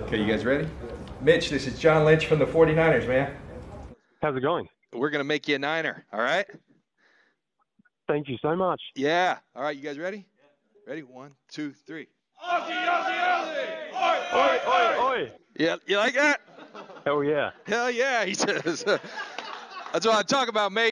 Okay, you guys ready? Mitch, this is John Lynch from the 49ers, man. How's it going? We're gonna make you a niner. All right? Thank you so much. Yeah. All right. You guys ready? Ready? One, two, three. Oi, oi, oi! Yeah. You like that? Hell yeah. Hell yeah, he says. That's what I talk about, mate.